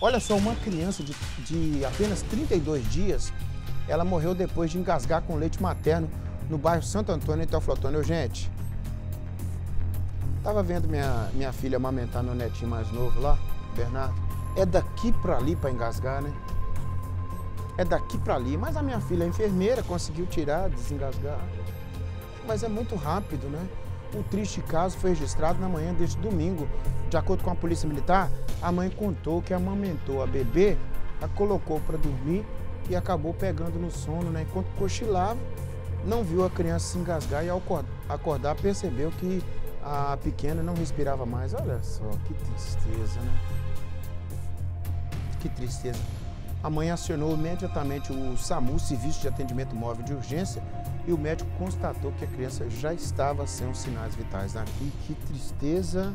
Olha só, uma criança de, de apenas 32 dias, ela morreu depois de engasgar com leite materno no bairro Santo Antônio, em Teoflotone. Gente, tava vendo minha, minha filha amamentar meu netinho mais novo lá, Bernardo. É daqui para ali para engasgar, né? É daqui para ali. Mas a minha filha, a enfermeira, conseguiu tirar, desengasgar. Mas é muito rápido, né? O triste caso foi registrado na manhã deste domingo. De acordo com a Polícia Militar, a mãe contou que amamentou a bebê, a colocou para dormir e acabou pegando no sono, né? Enquanto cochilava, não viu a criança se engasgar e ao acordar percebeu que a pequena não respirava mais. Olha só, que tristeza, né? Que tristeza. A mãe acionou imediatamente o SAMU, Serviço de Atendimento Móvel de Urgência, e o médico constatou que a criança já estava sem os sinais vitais. Aqui, que tristeza.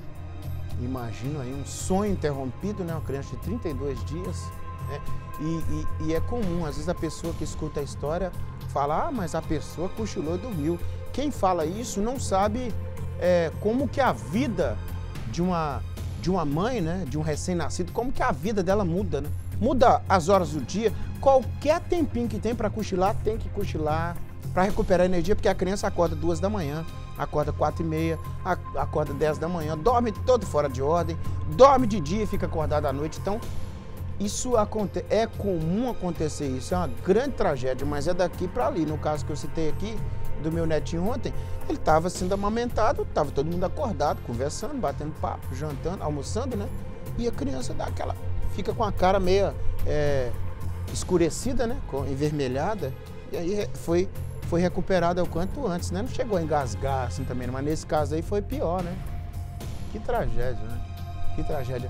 Imagina aí um sonho interrompido, né? Uma criança de 32 dias. Né? E, e, e é comum, às vezes a pessoa que escuta a história fala, ah, mas a pessoa cochilou e dormiu. Quem fala isso não sabe é, como que a vida de uma, de uma mãe, né, de um recém-nascido, como que a vida dela muda, né? Muda as horas do dia, qualquer tempinho que tem para cochilar, tem que cochilar para recuperar energia, porque a criança acorda duas da manhã, acorda quatro e meia, acorda dez da manhã, dorme todo fora de ordem, dorme de dia e fica acordado à noite. Então, isso é comum acontecer isso, é uma grande tragédia, mas é daqui para ali. No caso que eu citei aqui, do meu netinho ontem, ele estava sendo amamentado, estava todo mundo acordado, conversando, batendo papo, jantando, almoçando, né? E a criança dá aquela. fica com a cara meio é, escurecida, né? Envermelhada. E aí foi, foi recuperada o quanto antes, né? Não chegou a engasgar assim também, mas nesse caso aí foi pior, né? Que tragédia, né? Que tragédia.